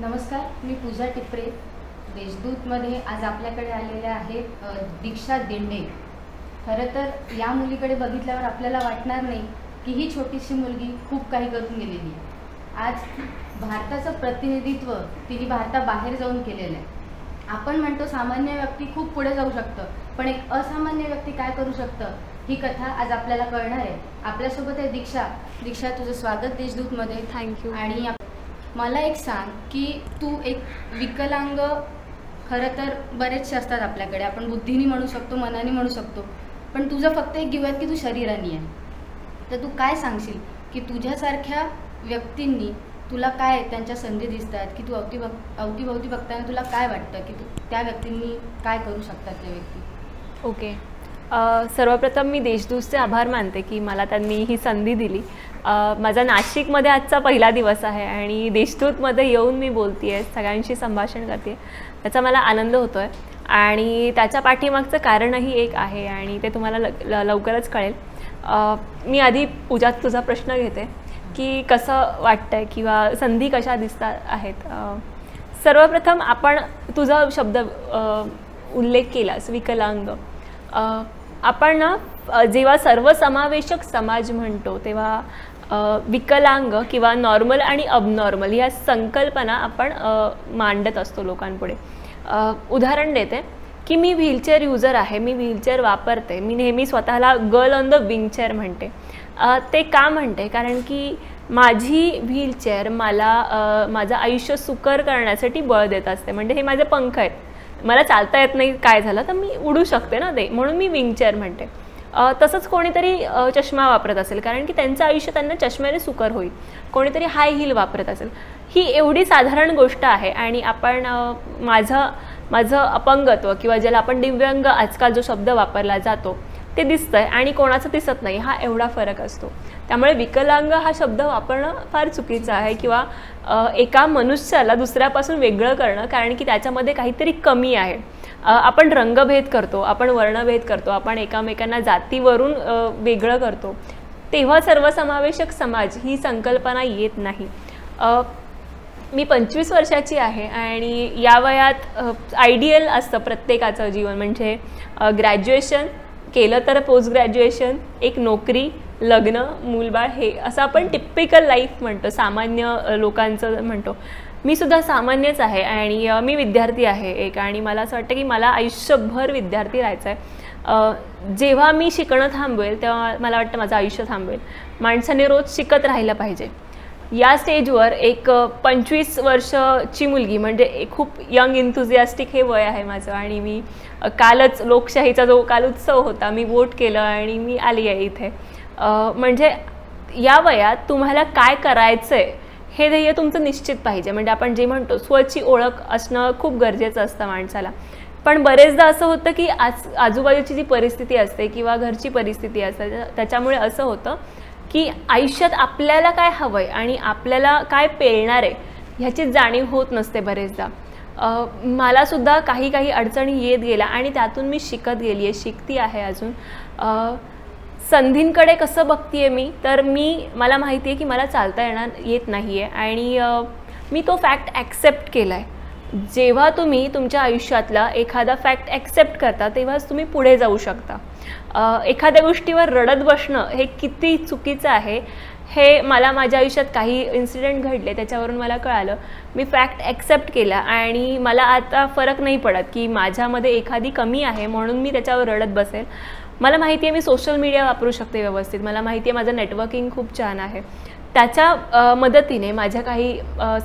नमस्कार मी पूजा टिपरे. देशदूतमध्ये आज आपल्याकडे आलेल्या आहेत दीक्षा दिंडे. खरं तर या मुलीकडे बघितल्यावर आपल्याला वाटणार नाही की ही छोटीशी मुलगी खूप काही करून गेलेली आहे. आज भारताचं प्रतिनिधित्व तिने भारताबाहेर जाऊन केलेलं आहे. आपण म्हणतो सामान्य व्यक्ती खूप पुढे जाऊ शकतं पण एक असामान्य व्यक्ती काय करू शकतं ही कथा आज आपल्याला कळणार आहे. आपल्यासोबत आहे दीक्षा. दीक्षा तुझं स्वागत देशदूतमध्ये. थँक्यू आणि मला एक सांग की तू एक विकलांग खरं तर बरेचसे असतात आपल्याकडे. आपण बुद्धीने म्हणू शकतो मनाने म्हणू शकतो. पण तुझं फक्त एक गिव आहे की तू शरीराने आहे. तर तू काय सांगशील की तुझ्यासारख्या व्यक्तींनी तुला काय त्यांच्या संधी दिसतात की तू अवती बघ अवतीभवती बघताना तुला काय वाटतं? की तू त्या व्यक्तींनी काय करू शकतात त्या व्यक्ती? ओके. सर्वप्रथम मी देशदूतचे आभार मानते की मला त्यांनी ही संधी दिली. माझा नाशिकमध्ये आजचा पहिला दिवस आहे आणि देशदूतमध्ये येऊन मी बोलते आहे सगळ्यांशी संभाषण करते त्याचा मला आनंद होतो आहे आणि त्याच्या पाठीमागचं कारणही एक आहे आणि ते तुम्हाला ल ल- लवकरच कळेल. मी आधी पूजा तुझा प्रश्न घेते की कसं वाटतं आहे किंवा संधी कशा दिसतात आहेत? सर्वप्रथम आपण तुझा शब्द उल्लेख केलास विकलांग आपण ना जेव्हा सर्वसमावेशक समाज म्हणतो तेव्हा विकलांग किंवा नॉर्मल आणि अबनॉर्मल या संकल्पना आपण मांडत असतो लोकांपुढे. उदाहरण देते की मी व्हीलचेअर युजर आहे मी व्हीलचेअर वापरते मी नेहमी स्वतःला गर्ल ऑन द विंगचेअर म्हणते. ते का म्हणते? कारण की माझी व्हीलचेअर मला माझं आयुष्य सुकर करण्यासाठी बळ देत असते. म्हणजे हे माझे पंख आहेत. मला चालता येत नाही काय झालं तर मी उडू शकते ना ते. म्हणून मी विंगचेअर म्हणते. तसंच कोणीतरी चष्मा वापरत असेल कारण की त्यांचं आयुष्य त्यांना चष्म्याने सुकर होईल. कोणीतरी हाय हिल वापरत असेल. ही एवढी साधारण गोष्ट आहे आणि आपण माझं माझं अपंगत्व किंवा ज्याला आपण दिव्यांग आजकाल जो शब्द वापरला जातो ते दिसतंय आणि कोणाचं दिसत नाही हा एवढा फरक असतो. त्यामुळे विकलांग हा शब्द वापरणं फार चुकीचं आहे किंवा एका मनुष्याला दुसऱ्यापासून वेगळं करणं कारण की त्याच्यामध्ये काहीतरी कमी आहे. आपण रंगभेद करतो आपण वर्णभेद करतो आपण एकामेकांना जातीवरून वेगळं करतो. तेव्हा सर्वसमावेशक समाज ही संकल्पना येत नाही. मी पंचवीस वर्षाची आहे आणि या वयात आयडियल असतं प्रत्येकाचं जीवन. म्हणजे ग्रॅज्युएशन केलं तर पोस्ट ग्रॅज्युएशन एक नोकरी लग्न मूलबाळ हे असं आपण टिपिकल लाईफ म्हणतो सामान्य लोकांचं म्हणतो. मी सुद्धा सामान्यच आहे आणि मी विद्यार्थी आहे एक आणि मला असं वाटतं की मला आयुष्यभर विद्यार्थी राहायचं आहे. जेव्हा मी शिकणं थांबवेल तेव्हा मला वाटतं माझं आयुष्य थांबवेल. माणसाने रोज शिकत राहिलं पाहिजे. या स्टेजवर एक पंचवीस वर्षची मुलगी म्हणजे खूप यंग इन्थुझियास्टिक हे वय आहे माझं आणि मी कालच लोकशाहीचा जो काल उत्सव होता मी वोट केलं आणि मी आली आहे इथे. म्हणजे या वयात तुम्हाला काय करायचं आहे हे ध्येय तुमचं निश्चित पाहिजे. म्हणजे आपण जे म्हणतो स्वची ओळख असणं खूप गरजेचं असतं माणसाला. पण बरेचदा असं होतं की आज आजूबाजूची जी परिस्थिती असते किंवा घरची परिस्थिती असते त्याच्यामुळे असं होतं की आयुष्यात आपल्याला काय हवं आहे आणि आपल्याला काय पेळणार आहे ह्याची जाणीव होत नसते बरेचदा. मलासुद्धा मला सुद्धा काही काही अडचणी येत गेल्या आणि त्यातून मी शिकत गेली आहे शिकती आहे अजून. संधींकडे कसं बघतीये मी तर मी मला माहिती आहे की मला चालता येणार येत नाही आहे आणि मी तो फॅक्ट ॲक्सेप्ट केला आहे जेव्हा तुम्ही तुमच्या आयुष्यातला एखादा फॅक्ट ॲक्सेप्ट करता तेव्हाच तुम्ही पुढे जाऊ शकता. एखाद्या गोष्टीवर रडत बसणं हे किती चुकीचं आहे हे मला माझ्या आयुष्यात काही इन्सिडेंट घडले त्याच्यावरून मला कळालं. मी फॅक्ट ॲक्सेप्ट केला आणि मला आता फरक नाही पडत की माझ्यामध्ये एखादी कमी आहे म्हणून मी त्याच्यावर रडत बसेल. मला माहिती आहे मी सोशल मीडिया वापरू शकते व्यवस्थित. मला माहिती आहे माझं नेटवर्किंग खूप छान आहे. त्याच्या मदतीने माझ्या काही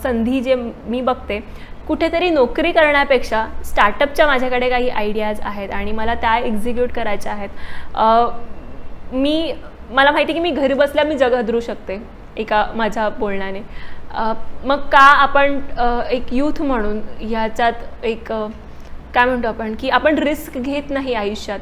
संधी जे मी बघते कुठेतरी नोकरी करण्यापेक्षा स्टार्टअपच्या माझ्याकडे काही आयडियाज आहेत आणि मला त्या एक्झिक्यूट करायच्या आहेत. मी मला माहिती की मी घरी बसल्या मी जग हदरू शकते एका माझ्या बोलण्याने. मग का आपण एक यूथ म्हणून ह्याच्यात एक काय म्हणतो आपण की आपण रिस्क घेत नाही आयुष्यात.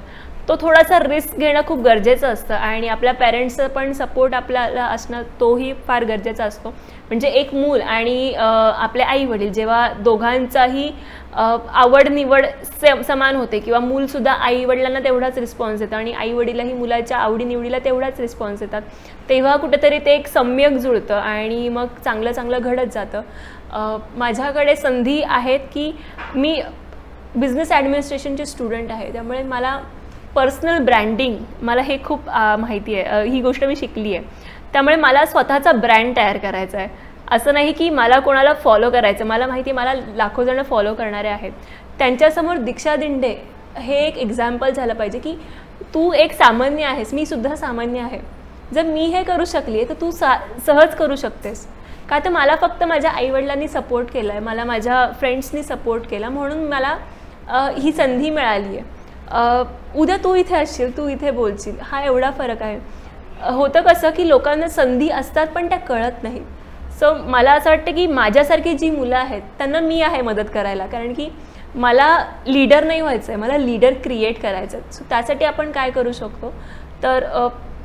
तो थोडासा रिस्क घेणं खूप गरजेचं असतं आणि आपल्या पॅरेंट्सचं पण सपोर्ट आपल्याला असणं तोही फार गरजेचा असतो. म्हणजे एक मूल आणि आपले आई वडील जेव्हा दोघांचाही आवड निवड से- समान होते किंवा मूलसुद्धा आई वडिलांना तेवढाच रिस्पॉन्स देतं आणि आई वडिलाही मुलाच्या आवडीनिवडीला तेवढाच रिस्पॉन्स देतात तेव्हा कुठेतरी ते एक सम्यक जुळतं आणि मग चांगलं चांगलं घडत जातं. माझ्याकडे संधी आहेत की मी बिझनेस ॲडमिनिस्ट्रेशनची स्टुडंट आहे त्यामुळे मला पर्सनल ब्रँडिंग मला हे खूप माहिती आहे. ही गोष्ट मी शिकली आहे. त्यामुळे मला स्वतःचा ब्रँड तयार करायचा आहे. असं नाही की मला कोणाला फॉलो करायचं मला माहिती मला लाखो जणं फॉलो करणारे आहेत. त्यांच्यासमोर दीक्षा दिंडे हे एक एक्झाम्पल झालं पाहिजे की तू एक सामान्य आहेस. मी सुद्धा सामान्य आहे. जर मी हे करू शकली आहे तर तू सा सहज करू शकतेस. का तर मला फक्त माझ्या आईवडिलांनी सपोर्ट केला आहे मला माझ्या फ्रेंड्सनी सपोर्ट केला. म्हणून मला ही संधी मिळाली आहे. उद्या तू इथे असशील तू इथे बोलशील. हा एवढा फरक आहे. होतं कसं की लोकांना संधी असतात पण त्या कळत नाहीत. सो मला असं वाटतं की माझ्यासारखी जी मुलं आहेत त्यांना मी आहे मदत करायला. कारण की मला लीडर नाही व्हायचं आहे मला लीडर क्रिएट करायचं आहे. सो त्यासाठी आपण काय करू शकतो? तर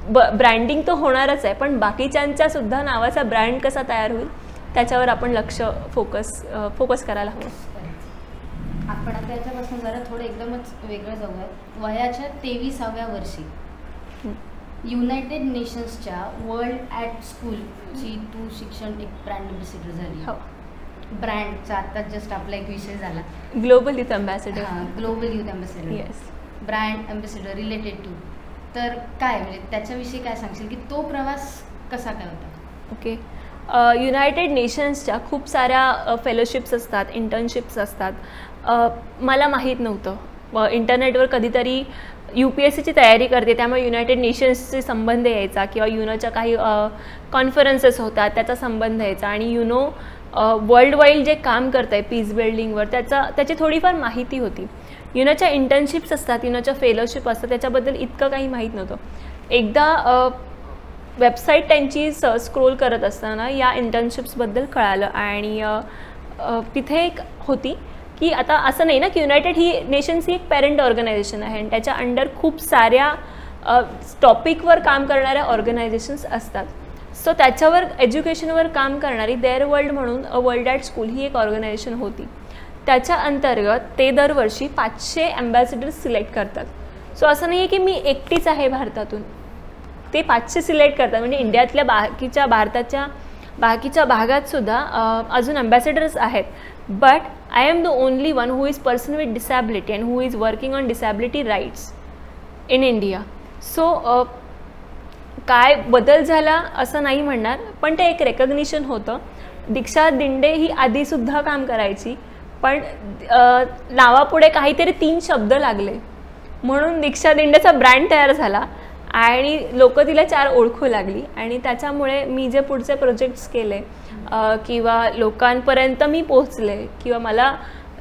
ब ब्रँडिंग तर होणारच आहे पण बाकीच्यांच्यासुद्धा नावाचा ब्रँड कसा तयार होईल त्याच्यावर आपण लक्ष फोकस फोकस करायला हवं. आपण आता याच्यापासून जरा थोडं एकदमच वेगळं जाऊया. वयाच्या तेविसाव्या वर्षी हं. युनायटेड नेशन्सच्या वर्ल्ड ॲट स्कूलची तू शिक्षण एक ब्रँड अम्बॅसिडर झाली. हो. ब्रँडचा आता जस्ट आपला एक विषय झाला. Global youth ambassador global youth ambassador yes brand ambassador related to तर काय म्हणजे त्याच्याविषयी काय सांगशील की तो प्रवास कसा काय होता? ओके युनायटेड नेशन्सच्या खूप साऱ्या फेलोशिप्स असतात इंटर्नशिप्स असतात. मला माहीत नव्हतं. इंटरनेटवर कधीतरी यू पी एस सीची तयारी करते त्यामुळे युनायटेड नेशन्सचे संबंध यायचा किंवा युनोच्या काही कॉन्फरन्सेस होतात त्याचा संबंध यायचा. आणि युनो वर्ल्ड वाईड जे काम करतं आहे पीस बिल्डिंगवर त्याचा त्याची थोडीफार माहिती होती. युनोच्या इंटर्नशिप्स असतात युनोच्या फेलोशिप असतात त्याच्याबद्दल इतकं काही माहीत नव्हतं. एकदा वेबसाईट त्यांची स स्क्रोल करत असताना या इंटर्नशिप्सबद्दल कळालं. आणि तिथे एक होती. की आता असं नाही ना की युनायटेड ही नेशन्स ही एक पॅरेंट ऑर्गनायझेशन आहे आणि त्याच्या अंडर खूप साऱ्या टॉपिकवर काम करणाऱ्या ऑर्गनायझेशन्स असतात. सो त्याच्यावर एज्युकेशनवर काम करणारी देअर वर्ल्ड म्हणून अ वर्ल्ड ॲट स्कूल ही एक ऑर्गनायझेशन होती. त्याच्या अंतर्गत ते दरवर्षी पाचशे अँबॅसिडर्स सिलेक्ट करतात. सो असं नाही आहे की मी एकटीच आहे भारतातून. ते पाचशे सिलेक्ट करतात. म्हणजे इंडियातल्या बाकीच्या भारताच्या बाकीच्या भागातसुद्धा अजून अँबॅसेडर्स आहेत. But I am the only one who is person with disability and who is working on disability rights in India so काय बदल झाला असं नाही म्हणणार पण ते एक रेकग्निशन होतं. दीक्षा दिंडे ही आधीसुद्धा काम करायची पण नावापुढे काहीतरी तीन शब्द लागले. म्हणून दीक्षा दिंडेचा ब्रँड तयार झाला आणि लोक तिला चार ओळखू लागली आणि त्याच्यामुळे मी जे पुढचे प्रोजेक्ट्स केले किंवा लोकांपर्यंत मी पोहोचले किंवा मला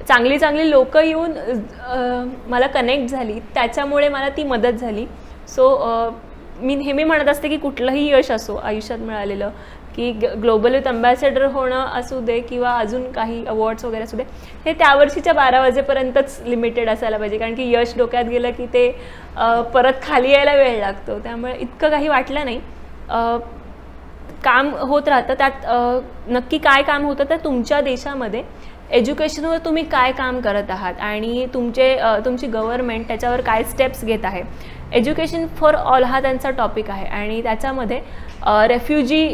चांगली चांगली लोक येऊन मला कनेक्ट झाली त्याच्यामुळे मला ती मदत झाली. सो मी नेहमी म्हणत असते की कुठलंही यश असो आयुष्यात मिळालेलं की ग्लोबल युथ अम्बॅसेडर होणं असू दे किंवा अजून काही अवॉर्ड्स वगैरे असू दे हे त्या वर्षीच्या बारा वाजेपर्यंतच लिमिटेड असायला पाहिजे. कारण की यश डोक्यात गेलं की ते परत खाली यायला वेळ लागतो. त्यामुळे इतकं काही वाटलं नाही. काम होत राहतं त्यात नक्की काय काम होतं तर तुमच्या देशामध्ये एज्युकेशनवर तुम्ही काय काम करत आहात आणि तुमचे तुमची गव्हर्नमेंट त्याच्यावर काय स्टेप्स घेत आहे? एज्युकेशन फॉर ऑल हा त्यांचा टॉपिक आहे आणि त्याच्यामध्ये रेफ्युजी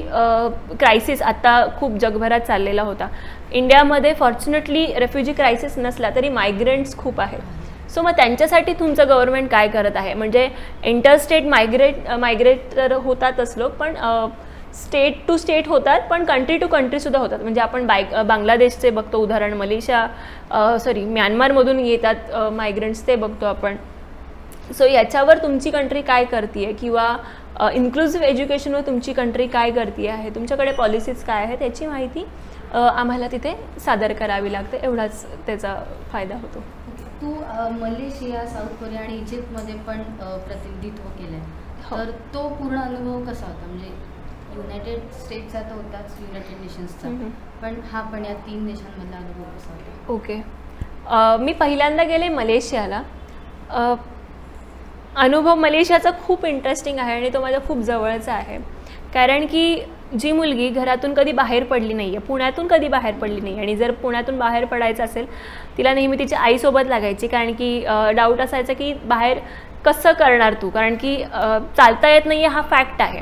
क्रायसिस आत्ता खूप जगभरात चाललेला होता. इंडियामध्ये फॉर्च्युनेटली रेफ्युजी क्रायसिस नसला तरी मायग्रंट्स खूप आहेत. सो मग त्यांच्यासाठी तुमचं गव्हर्नमेंट काय करत आहे? म्हणजे इंटरस्टेट मायग्रेट मायग्रेट तर होतातच लोक पण स्टेट टू स्टेट होतात पण कंट्री टू कंट्रीसुद्धा होतात. म्हणजे आपण बाय बांगलादेशचे बघतो उदाहरण मलेशिया सॉरी म्यानमारमधून येतात मायग्रंट्स ते बघतो आपण. सो याच्यावर तुमची कंट्री काय करते किंवा इन्क्लुझिव्ह एज्युकेशनवर तुमची कंट्री काय करते आहे? तुमच्याकडे पॉलिसीज काय आहेत? याची माहिती आम्हाला तिथे सादर करावी लागते. एवढाच त्याचा फायदा होतो. तू मलेशिया साऊथ कोरिया आणि इजिप्तमध्ये पण प्रतिनिधित्व केलंय. हो. तर तो पूर्ण अनुभव कसा होता? म्हणजे युनायटेड स्टेट्सचा तर होताच युनायटेड नेशन्सचा. पण हा पण या तीन देशांमधला अनुभव कसा होता? ओके. मी पहिल्यांदा गेले मलेशियाला. अनुभव मलेशियाचा खूप इंटरेस्टिंग आहे आणि तो माझ्या खूप जवळचा आहे. कारण की जी मुलगी घरातून कधी बाहेर पडली नाही आहे पुण्यातून कधी बाहेर पडली नाही आणि जर पुण्यातून बाहेर पडायचं असेल तिला नेहमी तिच्या आईसोबत लागायची. कारण की डाऊट असायचा की बाहेर कसं करणार तू? कारण की चालता येत नाही आहे हा फॅक्ट आहे.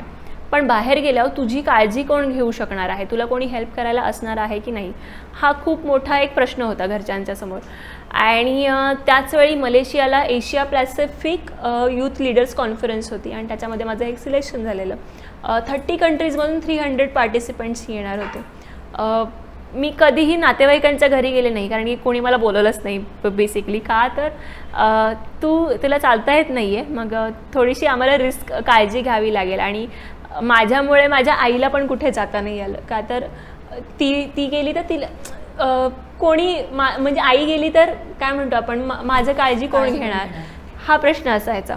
पण बाहेर गेल्यावर तुझी काळजी कोण घेऊ शकणार आहे? तुला कोणी हेल्प करायला असणार आहे की नाही? हा खूप मोठा एक प्रश्न होता घरच्यांच्या समोर. आणि त्याचवेळी मलेशियाला Asia Pacific youth leaders conference होती आणि त्याच्यामध्ये माझं एक सिलेक्शन झालेलं. थर्टी कंट्रीजमधून थ्री हंड्रेड पार्टिसिपंट्स येणार होते. मी कधीही नातेवाईकांच्या घरी गेले नाही कारण की कोणी मला बोलवलंच नाही बेसिकली का तर तू तुला चालता येत नाही आहे मग थोडीशी आम्हाला रिस्क काळजी घ्यावी लागेल. आणि माझ्यामुळे माझ्या आईला पण कुठे जाता नाही आलं. का तर ती ती गेली तर तिला कोणी मा म्हणजे आई गेली तर काय म्हणतो आपण माझं काळजी कोण घेणार? हा प्रश्न असायचा.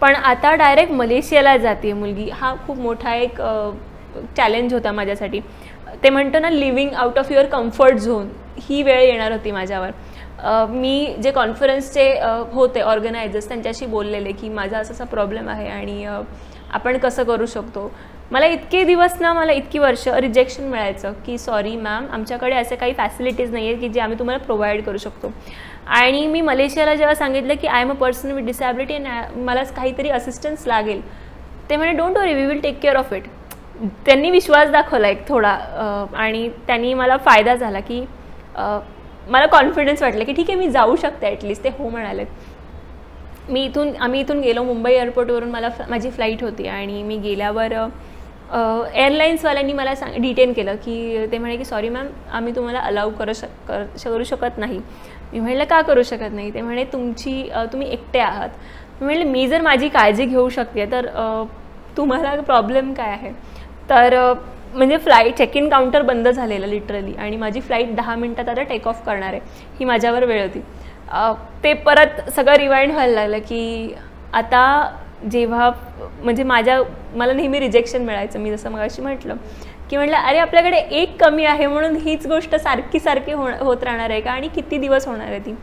पण आता डायरेक्ट मलेशियाला जाते मुलगी हा खूप मोठा एक चॅलेंज होता माझ्यासाठी. ते म्हणतो ना living out of your comfort zone ही वेळ येणार होती माझ्यावर. मी जे कॉन्फरन्सचे होते ऑर्गनायझर्स त्यांच्याशी बोललेले की माझा असा असा प्रॉब्लेम आहे आणि आपण कसं करू शकतो? मला इतके दिवस ना मला इतकी वर्ष रिजेक्शन मिळायचं की सॉरी मॅम आमच्याकडे असे काही फॅसिलिटीज नाही आहेत की जे आम्ही तुम्हाला प्रोव्हाइड करू शकतो. आणि मी मलेशियाला जेव्हा सांगितलं की I am a person with disability मला काहीतरी असिस्टन्स लागेल ते म्हणे don't worry we will take care of it त्यांनी विश्वास दाखवला एक थोडा आणि त्यांनी मला फायदा झाला की मला कॉन्फिडन्स वाटलं की ठीक आहे मी जाऊ शकते ॲटलिस्ट ते हो म्हणाले. मी इथून आम्ही इथून गेलो मुंबई एअरपोर्टवरून मला माझी फ्लाईट होती आणि मी गेल्यावर एअरलाईन्सवाल्यांनी मला सांग डिटेन केलं की ते म्हणे की सॉरी मॅम आम्ही तुम्हाला अलाव करू शक करू शकत नाही. मी म्हणलं का करू शकत नाही? ते म्हणे तुमची तुम्ही एकटे आहात. मी म्हणले मी जर माझी काळजी घेऊ शकते तर तुम्हाला प्रॉब्लेम काय आहे? तर म्हणजे फ्लाईट चेक इन काउंटर बंद झालेलं लिटरली. आणि माझी फ्लाईट दहा मिनटात आता टेक ऑफ करणार आहे. ही माझ्यावर वेळ होती. ते परत सगळं रिवाइंड व्हायला लागलं की आता जेव्हा म्हणजे माझ्या मला नेहमी रिजेक्शन मिळायचं मी जसं मग अशी म्हटलं की म्हटलं अरे आपल्याकडे एक कमी आहे म्हणून हीच गोष्ट सारखी सारखी हो होत राहणार आहे का आणि किती दिवस होणार आहे ती?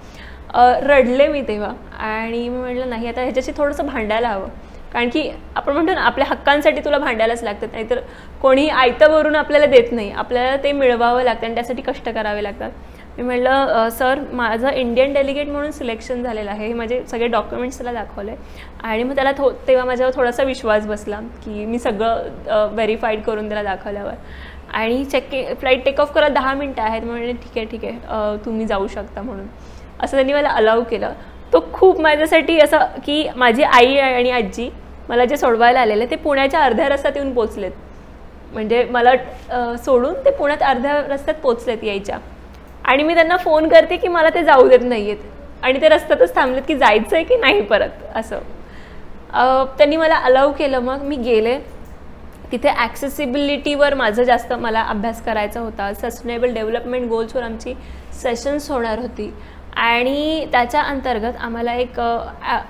रडले मी तेव्हा आणि मी म्हटलं नाही आता ह्याच्याशी थोडंसं भांडायला हवं. कारण की आपण म्हणतो ना आपल्या हक्कांसाठी तुला भांडायलाच लागतं नाहीतर कोणी आयतं वरून आपल्याला देत नाही. आपल्याला ते मिळवावं लागतं आणि त्यासाठी कष्ट करावे लागतात. मी म्हटलं सर माझं इंडियन डेलिगेट म्हणून सिलेक्शन झालेलं आहे. हे माझे सगळे डॉक्युमेंट्स त्याला दाखवले. आणि मग त्याला थो तेव्हा माझ्यावर थोडासा विश्वास बसला की मी सगळं व्हेरीफाईड करून त्याला दाखवल्यावर. आणि चेक फ्लाईट टेक ऑफ करायला दहा मिनटं आहेत. म्हणजे ठीक आहे ठीक आहे. तुम्ही जाऊ शकता म्हणून. असं त्यांनी मला अलाव केलं. तो खूप माझ्यासाठी असं की माझी आई आणि आजी मला जे सोडवायला आलेले ते पुण्याच्या अर्ध्या रस्त्यात येऊन पोचलेत. म्हणजे मला सोडून ते पुण्यात अर्ध्या रस्त्यात पोचलेत यायच्या. आणि मी त्यांना फोन करते की मला ते जाऊ देत नाही आहेत आणि ते रस्त्यातच थांबलेत की जायचं आहे की नाही परत असं. त्यांनी मला अलाव केलं. मग मी गेले. तिथे ॲक्सेसिबिलिटीवर माझं जास्त मला अभ्यास करायचा होता. सस्टेनेबल डेव्हलपमेंट गोल्सवर आमची सेशन्स होणार होती. आणि त्याच्या अंतर्गत आम्हाला एक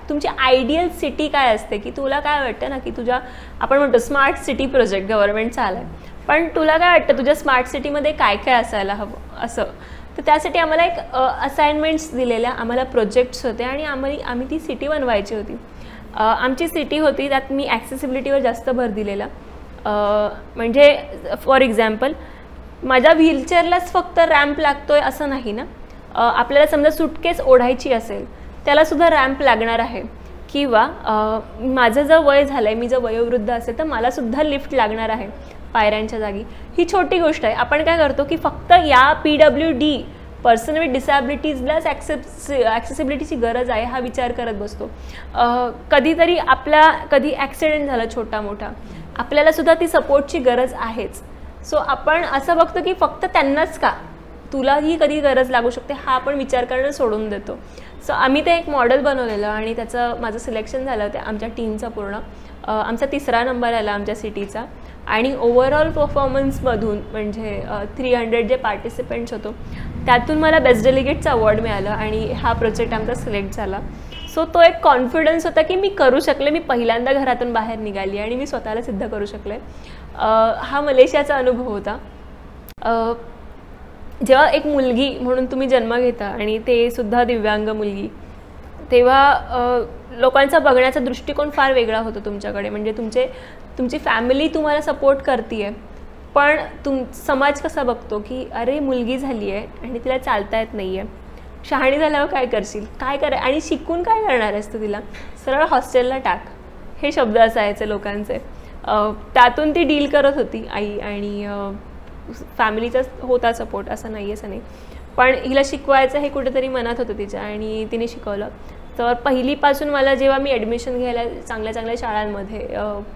तुमची आयडियल सिटी काय असते? की तुला काय वाटतं ना की तुझ्या आपण म्हणतो स्मार्ट सिटी प्रोजेक्ट गव्हर्नमेंटचा आला आहे पण तुला काय वाटतं? तुझ्या स्मार्ट सिटीमध्ये काय काय असायला हवं? असं. तर त्यासाठी आम्हाला एक असाइनमेंट्स दिलेल्या आम्हाला प्रोजेक्ट्स होते आणि आम्ही आम्ही ती सिटी बनवायची होती. आमची सिटी होती त्यात मी ॲक्सेसिबिलिटीवर जास्त भर दिलेला. म्हणजे फॉर एक्झाम्पल माझ्या व्हीलचेअरलाच फक्त रॅम्प लागतो आहे असं नाही ना? आपल्याला समजा सुटकेस ओढायची असेल त्यालासुद्धा रॅम्प लागणार आहे. किंवा माझं जर वय झालं आहे मी जर वयोवृद्ध असेल तर मलासुद्धा लिफ्ट लागणार आहे. पायऱ्यांच्या जागी. ही छोटी गोष्ट आहे. आपण काय करतो की फक्त या P W D person with डिसॅबिलिटीजलाच ॲक्सेप्स ॲक्सेसिबिलिटीची गरज आहे हा विचार करत बसतो. कधीतरी आपला कधी ॲक्सिडेंट झाला छोटा मोठा आपल्यालासुद्धा ती सपोर्टची गरज आहेच. सो आपण असं बघतो की फक्त त्यांनाच का? तुलाही कधी गरज लागू शकते हा आपण विचार करणं सोडून देतो. सो आम्ही ते एक मॉडेल बनवलेलं आणि त्याचं माझं सिलेक्शन झालं ते आमच्या टीमचं पूर्ण. आमचा तिसरा नंबर आला आमच्या सिटीचा आणि ओव्हरऑल परफॉर्मन्समधून म्हणजे थ्री हंड्रेड जे पार्टिसिपेंट्स होतो त्यातून मला बेस्ट डेलिगेटचा अवॉर्ड मिळाला आणि हा प्रोजेक्ट आमचा सिलेक्ट झाला. सो तो एक कॉन्फिडन्स होता की मी करू शकले मी पहिल्यांदा घरातून बाहेर निघाली आणि मी स्वतःला सिद्ध करू शकले. हा मलेशियाचा अनुभव होता. जेव्हा एक मुलगी म्हणून तुम्ही जन्म घेता आणि ते सुद्धा दिव्यांग मुलगी तेव्हा लोकांचा बघण्याचा दृष्टिकोन फार वेगळा होतो तुमच्याकडे. म्हणजे तुमचे तुमची फॅमिली तुम्हाला सपोर्ट करते आहे पण तुम समाज कसा बघतो की अरे मुलगी झाली आहे आणि तिला चालता येत नाही आहे शहाणी झाल्यावर काय करशील? काय करा आणि शिकून काय करणार आहेस तू तिला? सरळ हॉस्टेलला टाक. हे शब्द असायचे लोकांचे. त्यातून ती डील करत होती आई आणि फॅमिलीचा होता सपोर्ट असं नाही असं नाही. पण हिला शिकवायचं हे कुठेतरी मनात होतं तिच्या आणि तिने शिकवलं. तर पहिलीपासून मला जेव्हा मी ॲडमिशन घ्यायला चांगल्या चांगल्या शाळांमध्ये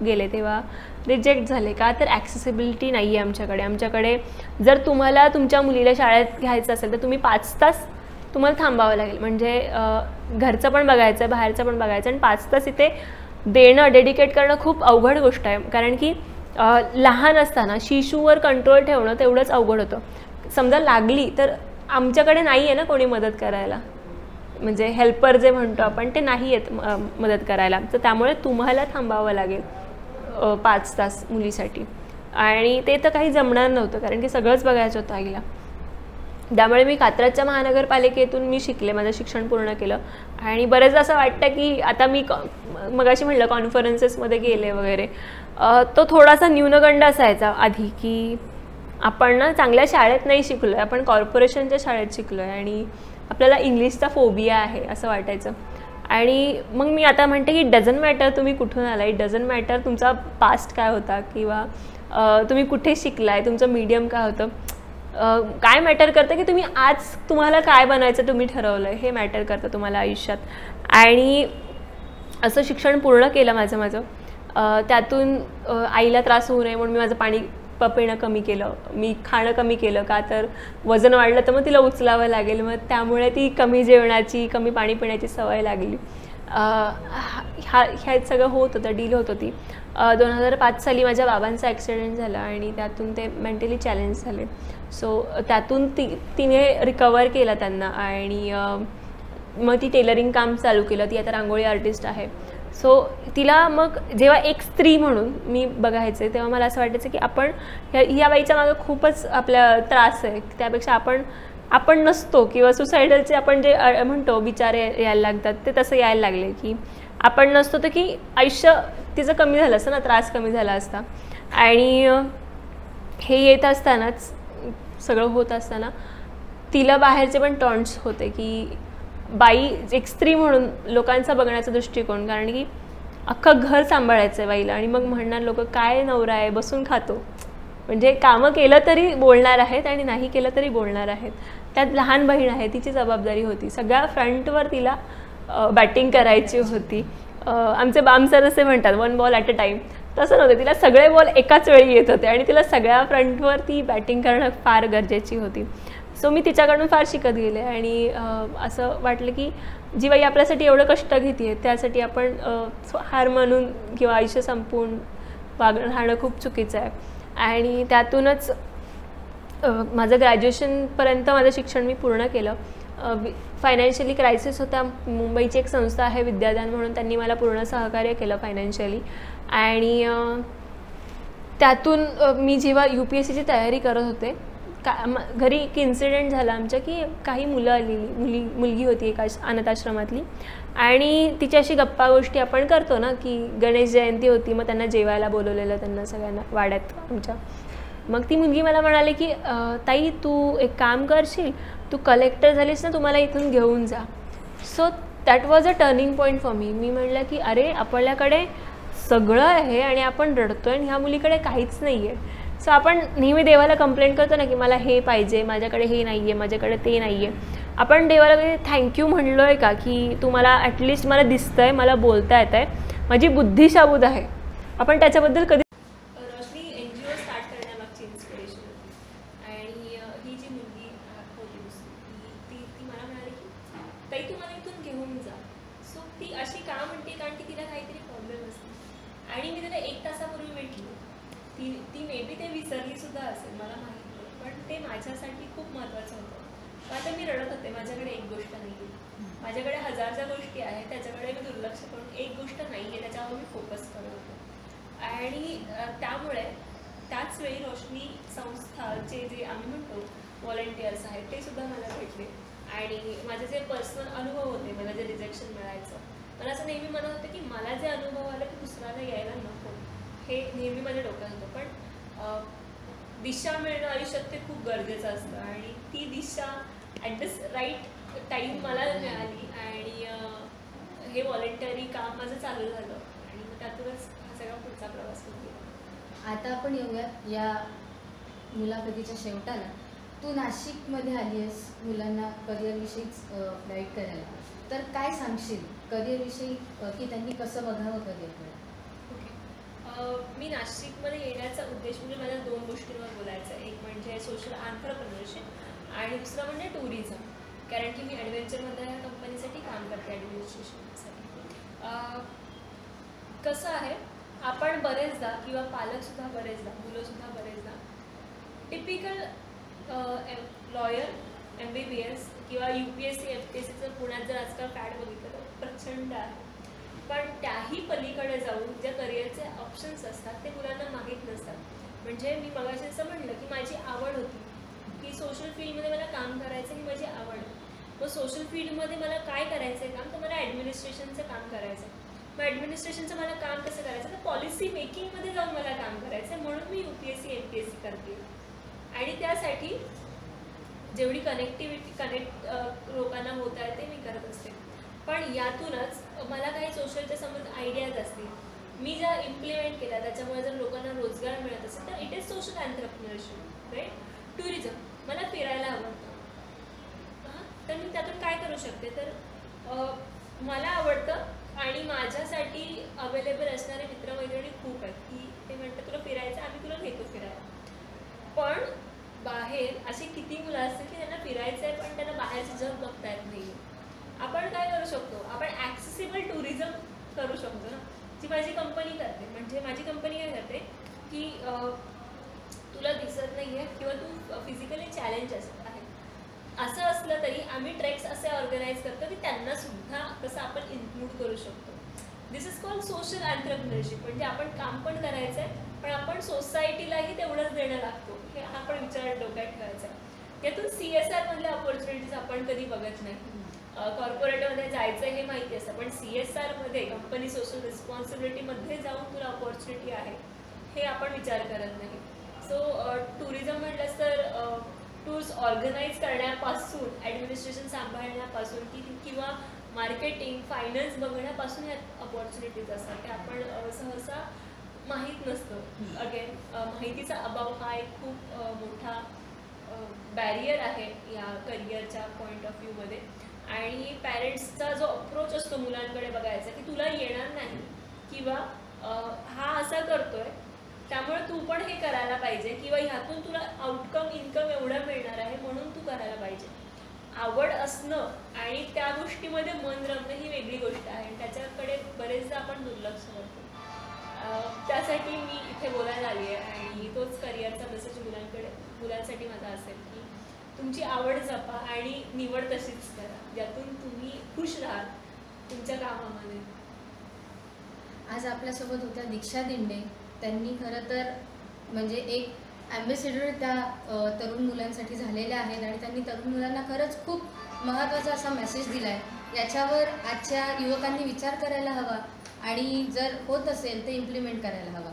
गेले तेव्हा रिजेक्ट झाले का तर ॲक्सेसिबिलिटी नाही आहे आमच्याकडे. आमच्याकडे जर तुम्हाला तुमच्या मुलीला शाळेत घ्यायचं असेल तर तुम्ही पाच तास तुम्हाला थांबावं लागेल. म्हणजे घरचं पण बघायचं बाहेरचं पण बघायचं आणि पाच तास इथे देणं डेडिकेट करणं खूप अवघड गोष्ट आहे. कारण की लहान असताना शिशूवर कंट्रोल ठेवणं तेवढंच अवघड होतं. समजा लागली तर आमच्याकडे नाही आहे ना कोणी मदत करायला. म्हणजे हेल्पर जे म्हणतो आपण ते नाही आहेत म- मदत करायला. तर त्यामुळे तुम्हाला थांबावं लागेल पाच तास मुलीसाठी. आणि ते तर काही जमणार नव्हतं कारण की सगळंच बघायचं होतं आईला. त्यामुळे मी कात्रजच्या महानगरपालिकेतून मी शिकले माझं शिक्षण पूर्ण केलं. आणि बरंच असं वाटतं की आता मी कॉ मगाशी म्हटलं कॉन्फरन्सेसमध्ये गेले वगैरे. तो थोडासा न्यूनगंड असायचा आधी की आपण ना चांगल्या शाळेत नाही शिकलो आहे आपण कॉर्पोरेशनच्या शाळेत शिकलो आहे आणि आपल्याला इंग्लिशचा फोबिया आहे असं वाटायचं. आणि मग मी आता म्हणते की डझन मॅटर तुम्ही कुठून आला इट डझन मॅटर तुमचा पास्ट काय होता किंवा तुम्ही कुठे शिकलाय तुमचं मीडियम काय होतं. काय मॅटर करतं की तुम्ही आज तुम्हाला काय बनायचं तुम्ही ठरवलं आहे हे मॅटर करतं तुम्हाला आयुष्यात. आणि असं शिक्षण पूर्ण केलं माझं माझं. त्यातून आईला त्रास होऊ नये म्हणून मी माझं पाणी पिणं कमी केलं. मी खाणं कमी केलं का तर वजन वाढलं तर मग तिला उचलावं लागेल. मग त्यामुळे ती कमी जेवणाची कमी पाणी पिण्याची सवय लागली. ह्या ह्यात सगळं होत होतं डील होत होती. दोन हजार पाच साली माझ्या बाबांचा ॲक्सिडेंट झाला आणि त्यातून ते मेंटली चॅलेंज झाले. सो त्यातून ती तिने रिकवर केलं त्यांना आणि मग ती टेलरिंग काम चालू केलं. ती आता रांगोळी आर्टिस्ट आहे. सो तिला मग जेव्हा एक स्त्री म्हणून मी बघायचे तेव्हा मला असं वाटायचं की आपण ह्या ह्या बाईच्या मागं खूपच आपल्या त्रास आहे. त्यापेक्षा आपण आपण नसतो किंवा सुसायडलचे आपण जे म्हणतो विचार यायला लागतात ते तसं यायला लागले की आपण नसतो तर की आयुष्य तिचं कमी झालं असतं ना त्रास कमी झाला असता. आणि हे येत असतानाच सगळं होत असताना तिला बाहेरचे पण टॉन्ट्स होते की बाई एक स्त्री म्हणून लोकांचा बघण्याचा दृष्टिकोन कारण की अख्खं घर सांभाळायचं आहे बाईला. आणि मग म्हणणार लोक काय नवरा आहे? बसून खातो. म्हणजे कामं केलं तरी बोलणार आहेत आणि नाही केलं तरी बोलणार आहेत. त्यात लहान बहीण आहे तिची जबाबदारी होती. सगळ्या फ्रंटवर तिला बॅटिंग करायची होती. आमचे बाम सर असे म्हणतात one ball at a time तसं नव्हतं. तिला सगळे बॉल एकाच वेळी येत होते आणि तिला सगळ्या फ्रंटवर ती बॅटिंग करणं फार गरजेची होती. सो मी तिच्याकडून फार शिकत गेले आणि असं वाटलं की जी बाई आपल्यासाठी एवढं कष्ट घेते त्यासाठी आपण हार म्हणून किंवा आयुष्य संपवून वाग राहणं खूप चुकीचं आहे. आणि त्यातूनच माझं ग्रॅज्युएशनपर्यंत माझं शिक्षण मी पूर्ण केलं. फायनान्शियली क्रायसिस होता. मुंबईची एक संस्था आहे विद्यादान म्हणून त्यांनी मला पूर्ण सहकार्य केलं फायनान्शियली आणि त्यातून मी जेव्हा यू पी एस सीची तयारी करत होते का घरी एक इन्सिडेंट झाला आमच्या की काही मुलं आलेली मुली मुलगी होती एका आश- अनाथाश्रमातली. आणि तिच्याशी गप्पा गोष्टी आपण करतो ना की गणेश जयंती होती मग त्यांना जेवायला बोलवलेलं त्यांना सगळ्यांना वाड्यात आमच्या. मग ती मुलगी मला म्हणाली की ताई तू एक काम करशील तू कलेक्टर झालीस ना तुम्हाला इथून घेऊन जा. So that was a turning point for me मी म्हणलं की अरे आपल्याकडे सगळं आहे आणि आपण रडतो आहे आणि ह्या मुलीकडे काहीच नाही आहे सो आपण नेहमी देवाला कंप्लेंट करतो ना की मला हे पाहिजे माझ्याकडे हे नाही आहे माझ्याकडे ते नाही आहे आपण देवाला कधी थँक्यू म्हणलो आहे का? की तू मला ॲटलिस्ट मला दिसतंय मला बोलता येत आहे माझी बुद्धी शाबूत आहे. आपण त्याच्याबद्दल कधी Roshni N G O start करण्यामागची inspiration आणि ही जी मुलगी होती ती ती मला म्हणाली की ताई तू मला इथून घेऊन जा सो ती अशी का म्हणते कारण की तिला काहीतरी प्रॉब्लेम असते आणि मी तिला एक तासापूर्वी भेटली ती ती मे विसरली सुद्धा असेल मला माहीत नाही. पण ते माझ्यासाठी खूप महत्त्वाचं होतं. आता मी रडत होते माझ्याकडे एक गोष्ट नाही आहे माझ्याकडे हजारच्या गोष्टी आहेत त्याच्याकडे मी दुर्लक्ष करून एक गोष्ट नाही आहे त्याच्यावर मी फोकस करत होतो. आणि त्यामुळे त्याच वेळी रोशनी संस्था जे जे आम्ही म्हणतो व्हॉलेंटियर्स आहेत ते सुद्धा मला भेटले. आणि माझे जे पर्सनल अनुभव होते मला जे रिजेक्शन मिळायचं मला असं नेहमी म्हणत होतं की मला जे अनुभव आलं ते दुसऱ्याला यायला नको. हे नेहमी माझ्या डोक्यात होतं. पण दिशा मिळणं आयुष्यात ते खूप गरजेचं असतं. आणि ती दिशा ॲट द राईट टाईम मला मिळाली. आणि हे व्हॉलेंटरी काम माझं चालू झालं. आणि मग त्यातूनच हा सगळा पुढचा प्रवास होत आता आपण येऊयात या मुलाखतीच्या शेवटाला. तू नाशिकमध्ये आली आहेस मुलांना करिअरविषयीच गाईड करायला. तर काय सांगशील? करिअरविषयी की त्यांनी कसं बघावं करिअरकडे? मी नाशिकमध्ये येण्याचा उद्देश म्हणजे मला दोन गोष्टींवर बोलायचं आहे. एक म्हणजे सोशल आंतरप्रनरशिप आणि दुसरं म्हणजे टुरिझम कारण की मी ॲडव्हेंचरमध्ये या कंपनीसाठी काम करते ॲडमिनिस्ट्रेशनसाठी कसं आहे आपण बरेचदा किंवा पालकसुद्धा बरेचदा मुलंसुद्धा बरेचदा typical lawyer M B B S किंवा U P S C F P S सीचं पुण्यात जर आजकाल फॅड बघितलं तर प्रचंड आहे. पण त्याही पलीकडे जाऊन ज्या करिअरचे ऑप्शन्स असतात ते मुलांना माहीत नसतात. म्हणजे मी मगाशी असं म्हणलं की माझी आवड होती. की सोशल फील्डमध्ये मला काम करायचं ही माझी आवड. आहे मग सोशल फील्डमध्ये मला काय करायचं आहे काम? तर मला ॲडमिनिस्ट्रेशनचं काम करायचं आहे मग ॲडमिनिस्ट्रेशनचं मला काम कसं करायचं? तर पॉलिसी मेकिंगमध्ये जाऊन मला काम करायचं आहे म्हणून मी U P S C M P S C करते. आणि त्यासाठी जेवढी कनेक्टिव्हिटी कनेक्ट लोकांना होत आहे ते मी करत असते. पण यातूनच मला काही सोशलच्या समोर आयडियाज असतील मी ज्या इम्प्लिमेंट केल्या त्याच्यामुळे जर लोकांना रोजगार मिळत असेल तर it is social entrepreneurship right tourism मला फिरायला आवडतं. हां? तर मी त्यातून काय करू शकते? तर मला आवडतं आणि माझ्यासाठी अवेलेबल असणारे मित्रमैत्रिणी खूप आहेत. की ते म्हणतात तुला फिरायचं आम्ही तुला नेतो फिरायला. पण बाहेर अशी किती मुलं असतील की त्यांना फिरायचं आहे पण त्यांना बाहेरचं जग बघता येत नाही आपण काय करू शकतो? आपण ॲक्सेसिबल टुरिझम करू शकतो ना. जी माझी कंपनी करते म्हणजे माझी कंपनी काय करते की तुला दिसत नाही आहे किंवा तू फिजिकली चॅलेंज असत आहे. असं असलं तरी आम्ही ट्रेक्स असे ऑर्गनाईज करतो की त्यांना सुद्धा कसं आपण इन्क्लूड करू शकतो. This is call social entrepreneurship म्हणजे आपण काम पण करायचं आहे पण आपण सोसायटीलाही तेवढंच देणं लागतो. हे हा पण विचार डोक्यात ठेवायचा आहे. यातून सी एस आरमधल्या ऑपॉर्च्युनिटीज आपण कधी बघत नाही. कॉर्पोरेटमध्ये जायचं हे माहिती असतं पण सी एस आरमध्ये कंपनी सोशल रिस्पॉन्सिबिलिटीमध्ये जाऊन तुला ऑपॉर्च्युनिटी आहे हे आपण विचार करत नाही. सो टुरिझम म्हटलंच तर टूर्स ऑर्गनाईज करण्यापासून ॲडमिनिस्ट्रेशन सांभाळण्यापासून की किंवा मार्केटिंग फायनान्स बघण्यापासून या ऑपॉर्च्युनिटीज असतात. ते आपण सहसा माहीत नसतं. अगेन माहितीचा अभाव हा एक खूप मोठा बॅरियर आहे या करिअरच्या पॉईंट ऑफ व्ह्यूमध्ये आणि पॅरेंट्सचा जो अप्रोच असतो मुलांकडे बघायचा की तुला येणार नाही किंवा हा असा करतोय त्यामुळे तू पण हे करायला पाहिजे किंवा ह्यातून तुला आउटकम इन्कम एवढं मिळणार आहे म्हणून तू करायला पाहिजे. आवड असणं आणि त्या गोष्टीमध्ये मन रमणं ही वेगळी गोष्ट आहे आणि त्याच्याकडे बरेचदा आपण दुर्लक्ष करतो. त्यासाठी मी इथे बोलायला आली आहे आणि तोच करिअरचा मेसेज मुलांकडे मुलांसाठी माझा असेल की तुमची आवड जपा आणि निवड तशीच करा. ज्यातून तुम्ही खुश राहाल तुमच्या कामामध्ये. आज आपल्यासोबत होत्या दीक्षा दिंडे. त्यांनी खरं तर म्हणजे एक ॲम्बेसेडर त्या तरुण मुलांसाठी झालेल्या आहेत आणि त्यांनी तरुण मुलांना खरंच खूप महत्त्वाचा असा मेसेज दिला आहे याच्यावर आजच्या युवकांनी विचार करायला हवा आणि जर होत असेल ते इम्प्लिमेंट करायला हवा.